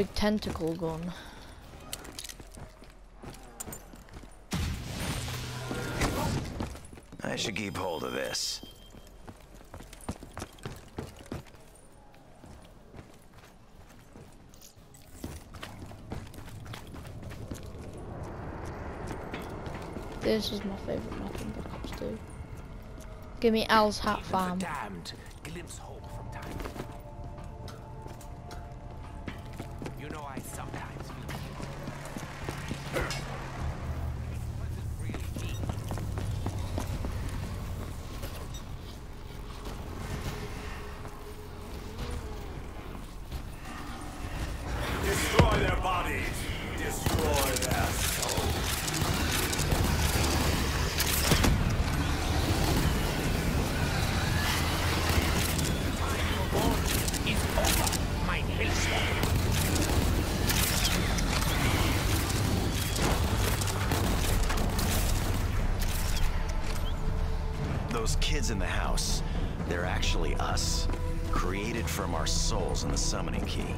big tentacle gun. I should keep hold of this. This is my favourite map in Black Ops 2. Give me Al's Hat Even the Farm. Actually us. Created from our souls in the summoning key.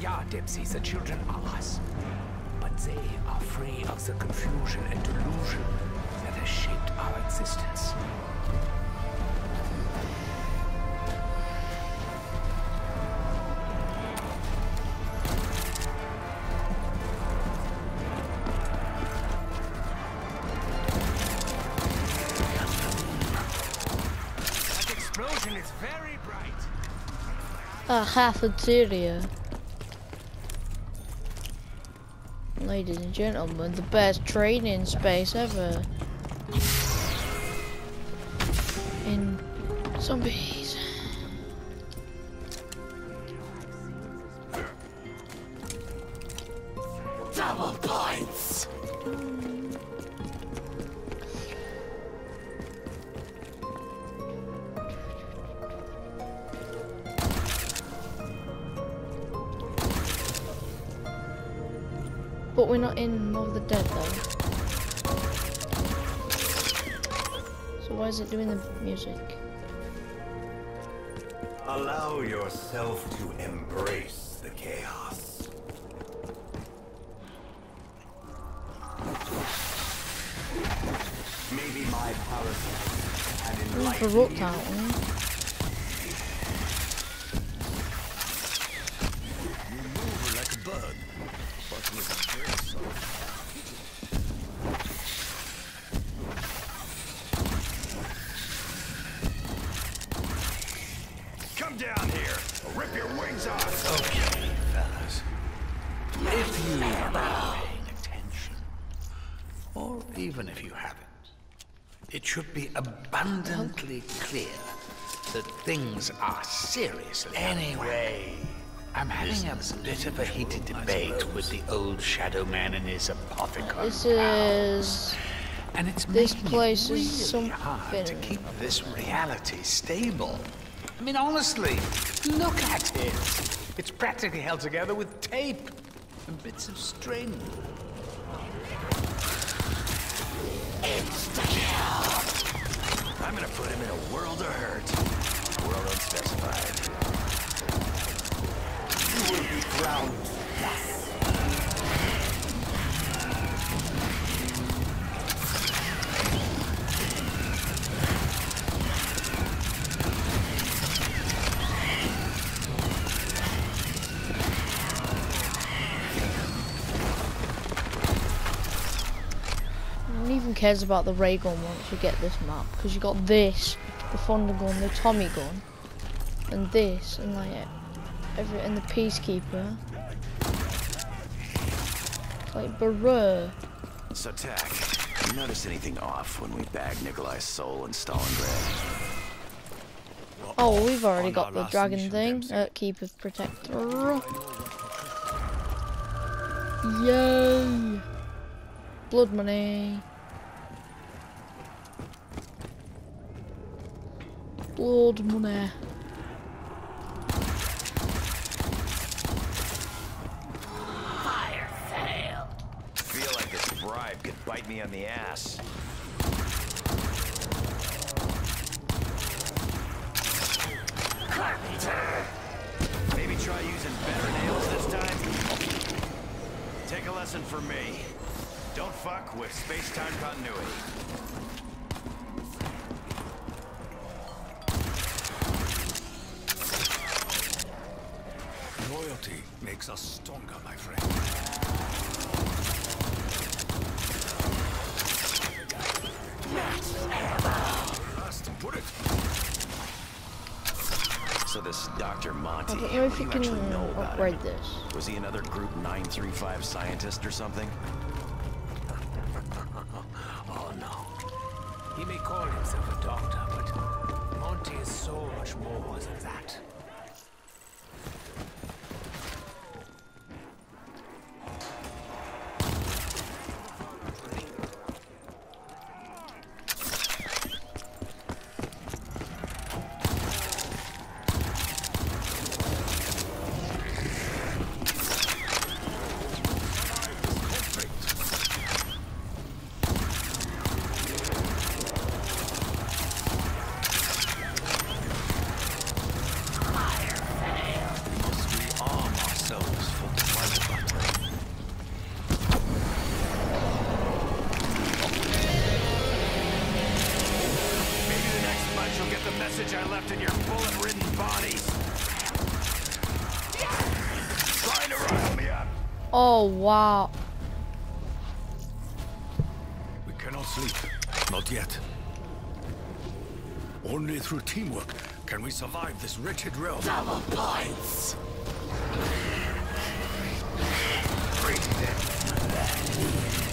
Yeah, Dempsey, the children are us. But they are free of the confusion and delusion that has shaped our existence. Cafeteria. Ladies and gentlemen, the best training space ever. In zombies. It doing the music? Allow yourself to embrace the chaos. Maybe my parasite had enlightened corrupt you. out, eh? You move like a bug. But with a very soft. Even if you haven't, it should be abundantly clear that things are seriously. Anyway, I'm having a bit of a heated debate with the old shadow man and his apothecary. This is and it's this making place it is really hard to keep this reality stable. I mean, honestly, look at it. It's practically held together with tape and bits of string. I'm gonna put him in a world of hurt. World unspecified. You will be drowned. Cares about the ray gun once you get this map because you got this, the thunder gun, the Tommy gun, and this, and like every and the peacekeeper. Like bruh. So, Tank, you notice anything off when we bag Nikolai's soul in Stalingrad? Oh, we've already got the dragon thing. Uh, keeper protector. Yay! Blood money. blood money. Fire failed. Feel like this bribe could bite me on the ass. Carpenter. Maybe try using better nails this time. Take a lesson from me. Don't fuck with space-time continuity. Makes us stronger, my friend. First, put it. So this Dr. I Monty, don't know if do you you can actually know uh, about upgrade him? this. Was he another Group 935 scientist or something? Oh no. He may call himself a doctor, but Monty is so much more than that. Wow. We cannot sleep. Not yet. Only through teamwork can we survive this wretched realm. Double points. You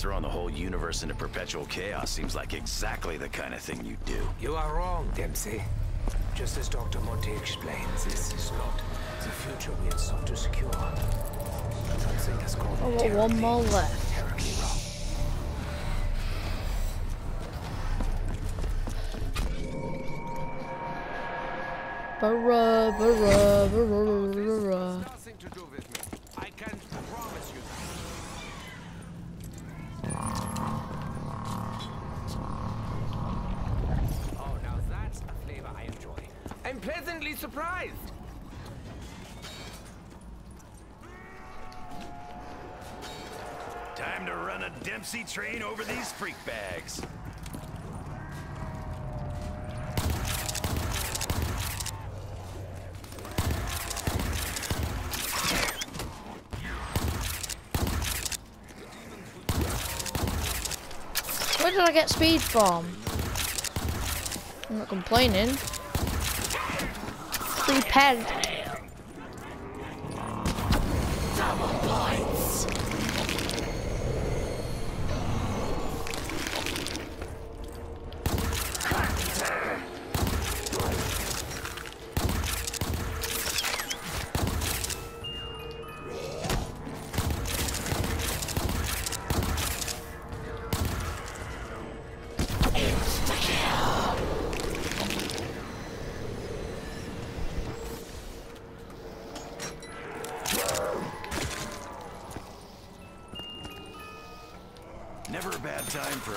throwing the whole universe into perpetual chaos seems like exactly the kind of thing you do. You are wrong, Dempsey. Just as Dr. Monty explains, this is not the future we had sought to secure. Something has gone Oh, well, one more left. terribly wrong. Barra, barra, barra, barra. Nothing to do with me. I can promise you Oh, now that's a flavor I enjoy. I'm pleasantly surprised. A Dempsey train over these freak bags. Where did I get speed from? I'm not complaining. Free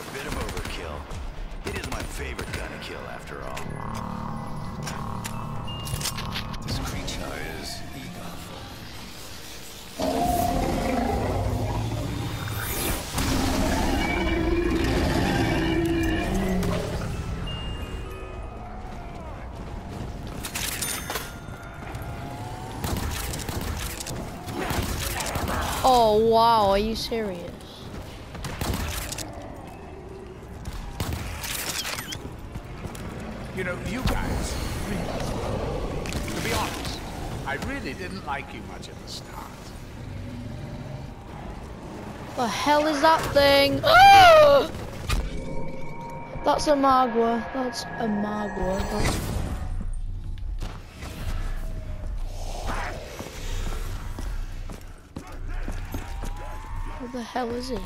a bit of overkill. It is my favorite kind of kill, after all. This creature is for Oh wow, are you serious? Like you much at the start. The hell is that thing? Ah! That's a Margwa. That's a Margwa. That's... What the hell is he?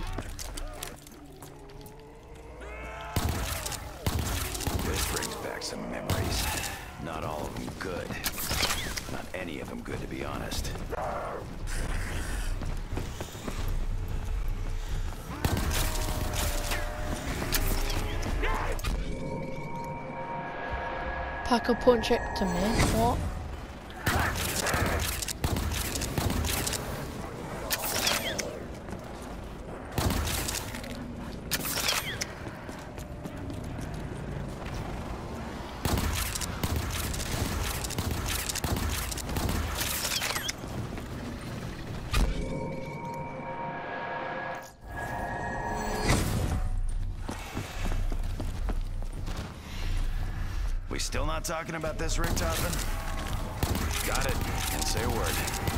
Pack a punch it to me. What? We still not talking about this, Richthofen? Got it. Can't say a word.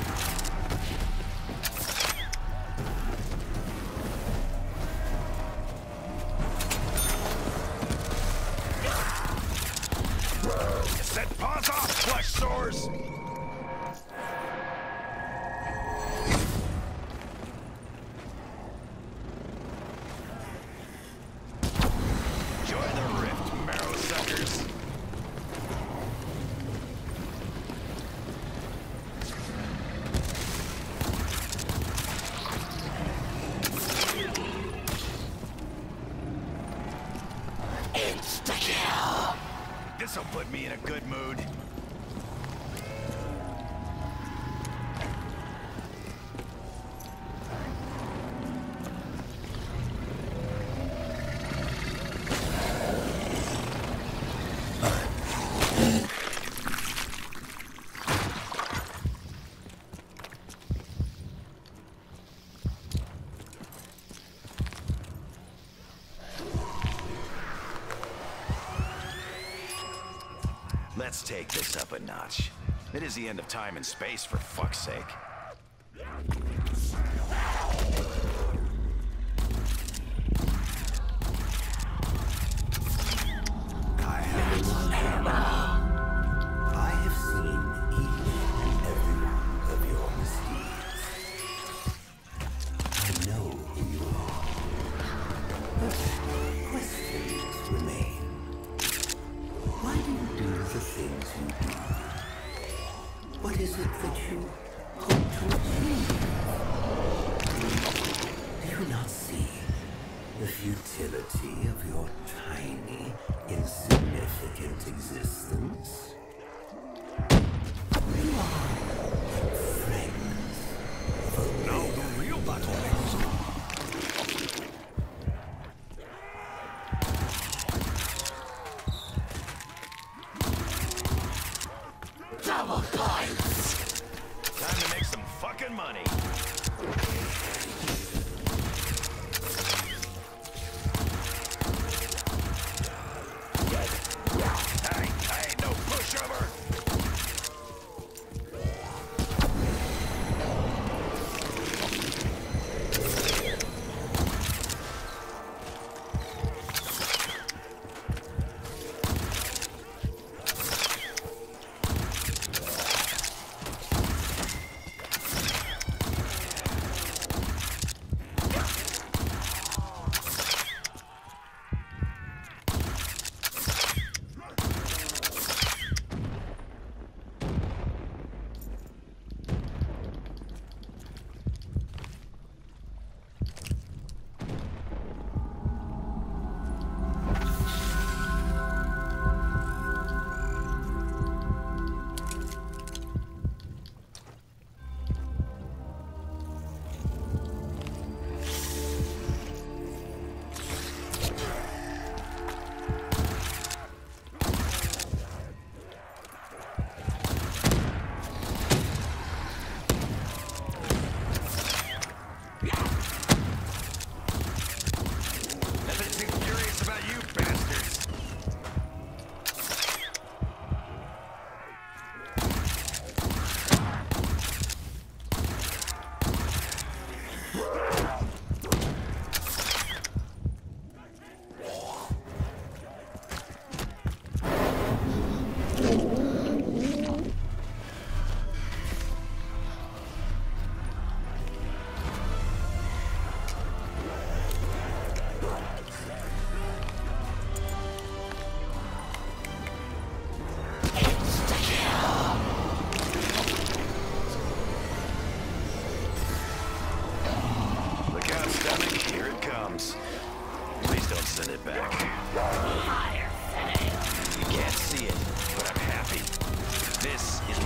Let's take this up a notch. It is the end of time and space, for fuck's sake. The things you do? What is it that you hope to achieve? Do you not see the futility of your tiny, insignificant existence?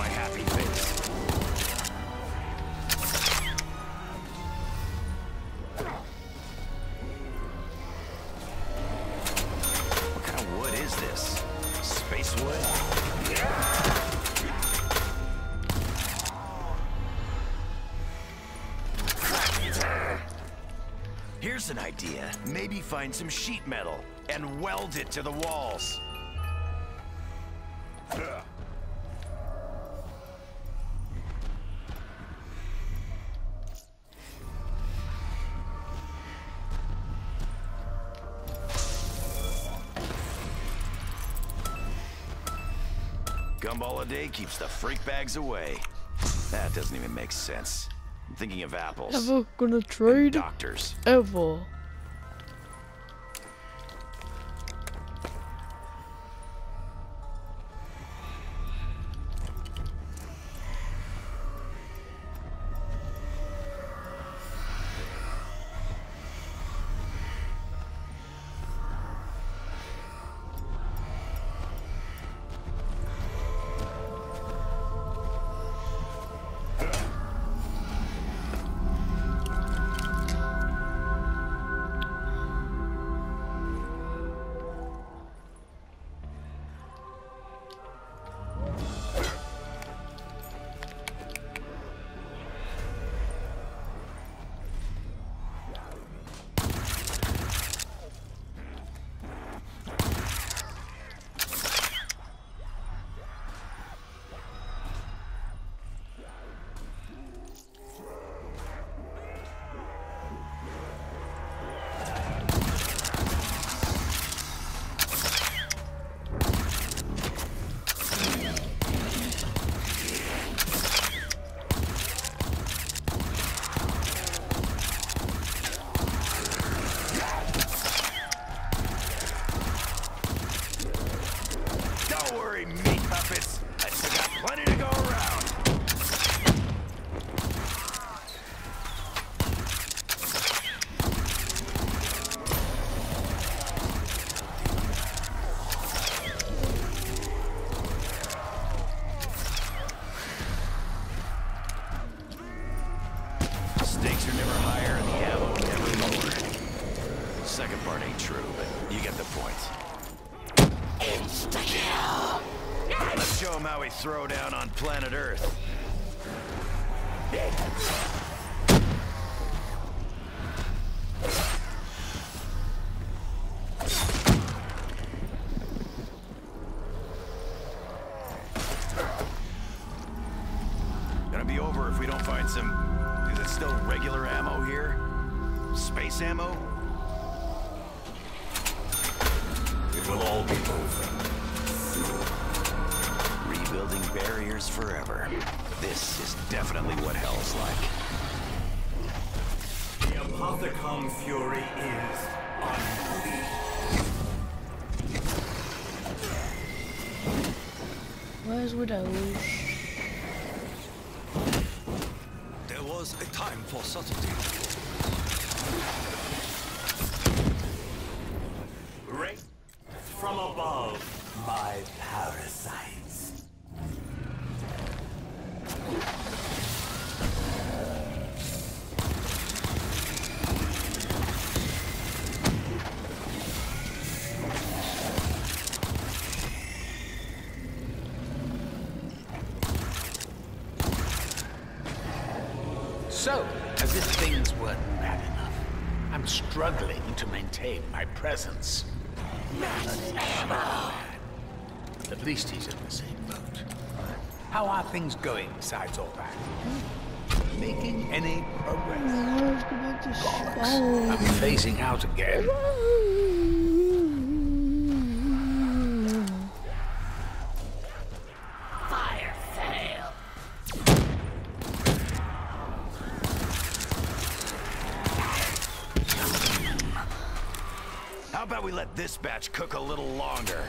My happy face. What kind of wood is this? Space wood? Here's an idea. Maybe find some sheet metal and weld it to the walls. Keeps the freak bags away. That doesn't even make sense. I'm thinking of apples. Ever gonna and trade? doctors. Ever. Planet Earth. Gonna be over if we don't find some... Is it still regular ammo here? Space ammo? It will all be over. Barriers forever. This is definitely what hell's like. The Apothicon Fury is unleashed. Where's Widows? There was a time for subtlety. To maintain my presence. At least he's in the same boat. How are things going besides all that? Making any progress? Let's go back I'm phasing out again. Batch cook a little longer?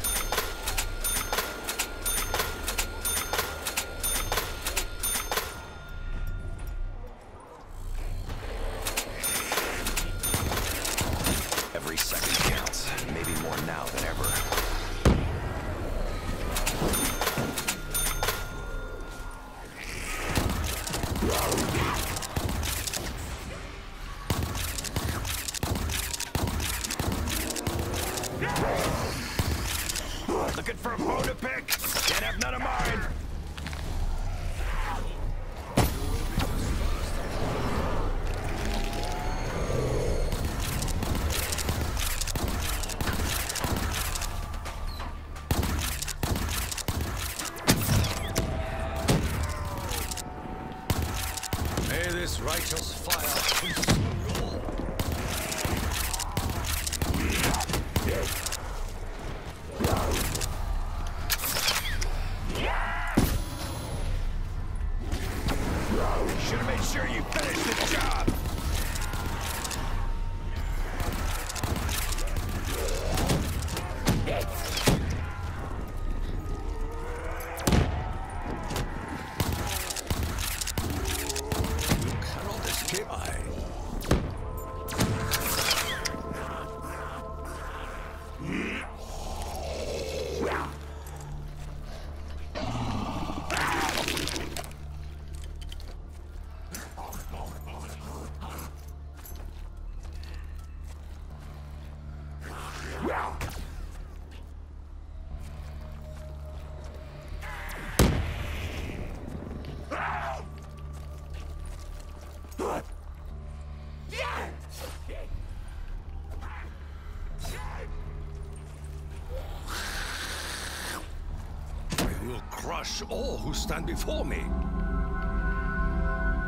Crush all who stand before me.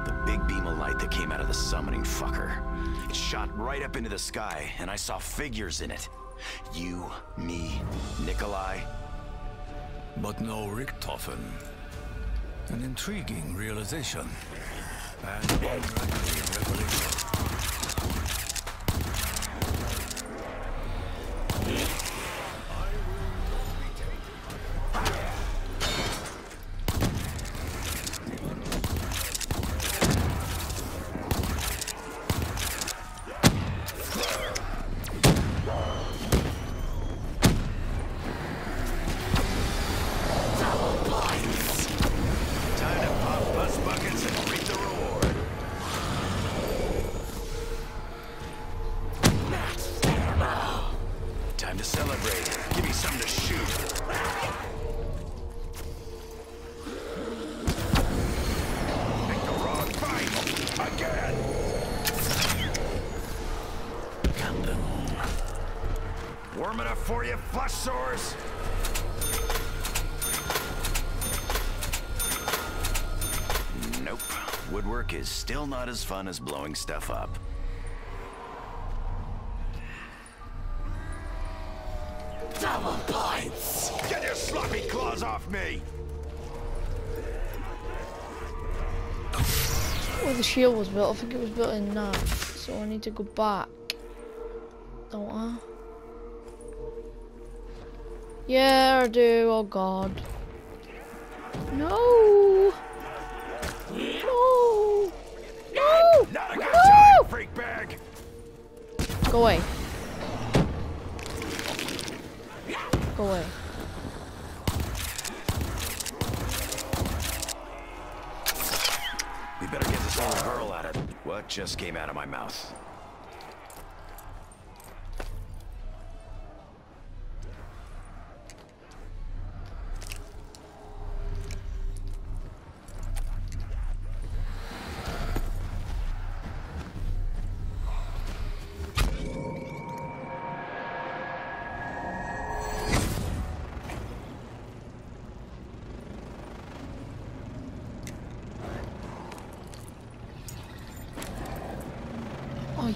The big beam of light that came out of the summoning fucker. It shot right up into the sky, and I saw figures in it. You, me, Nikolai. But no Richthofen. An intriguing realization. And revelation. You, flush sores? Nope. Woodwork is still not as fun as blowing stuff up. Double points! Get your sloppy claws off me! Where the shield was built, I think it was built in that. So I need to go back. Don't I? Yeah, I do. Oh god. No! No! No! Not a good No! freak bag! Go away. Go away. We better get this little girl out of... What just came out of my mouth?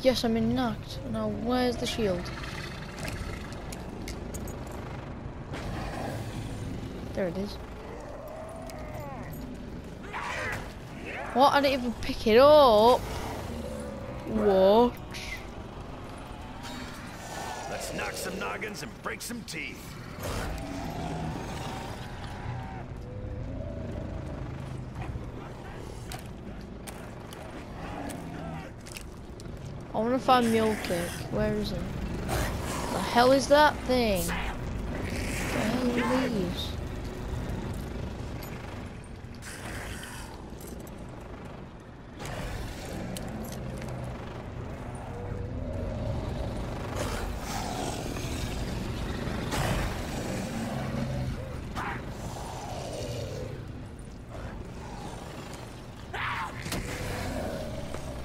Yes, I'm in knocked. Now where's the shield? There it is. What? I didn't even pick it up. What? Let's knock some noggins and break some teeth. Want to find Mule Kick. Where is it? The hell is that thing? Are these?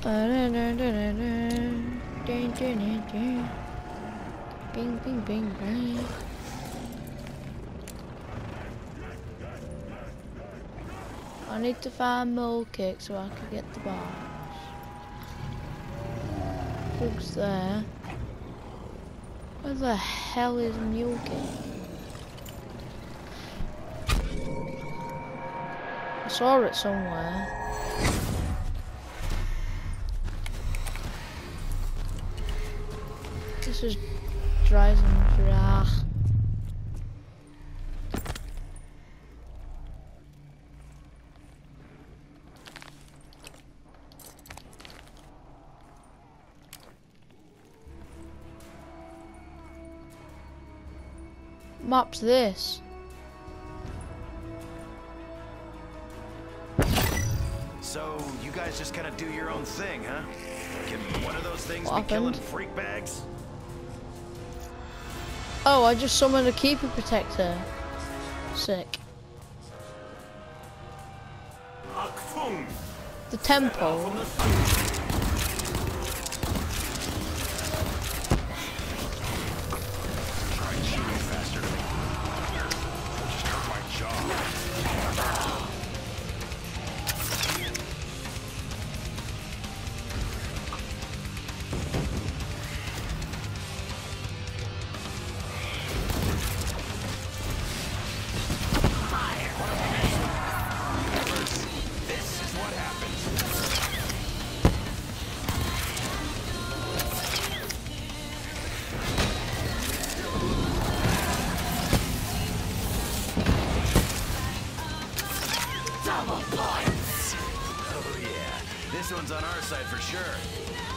Bing, bing, bing, bing. I need to find Mule Kick so I can get the bars. Bug's there. Where the hell is Mule Kick? I saw it somewhere. This is Der Eisendrache. Map's this. So, you guys just kind of do your own thing, huh? Can one of those things What be killing freak bags? Oh, I just summoned a keeper protector. Sick. The temple. This one's on our side for sure.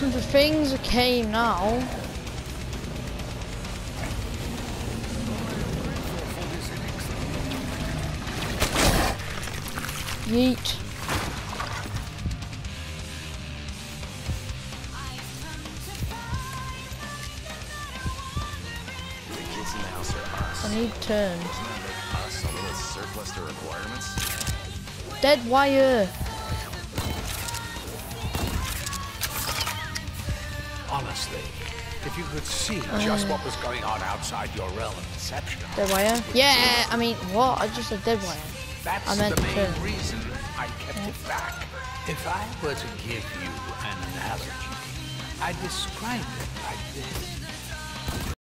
Six hundred things came now. Yeet. The kids in the house are us. I need turns. Us a little surplus to requirements? Dead wire. If you could see just what was going on outside your realm of perception, Dead wire. Yeah. I mean, what? I just said dead wire. that's I meant the main turn. reason I kept it back. If I were to give you an analogy, I'd describe it like this.